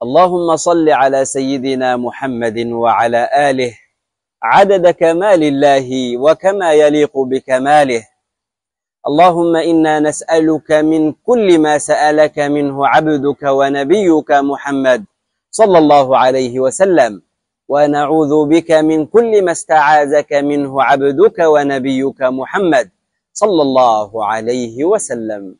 اللهم صل على سيدنا محمد وعلى آله عدد كمال الله وكما يليق بكماله. اللهم إنا نسألك من كل ما سألك منه عبدك ونبيك محمد صلى الله عليه وسلم. ونعوذ بك من كل ما استعاذك منه عبدك ونبيك محمد صلى الله عليه وسلم.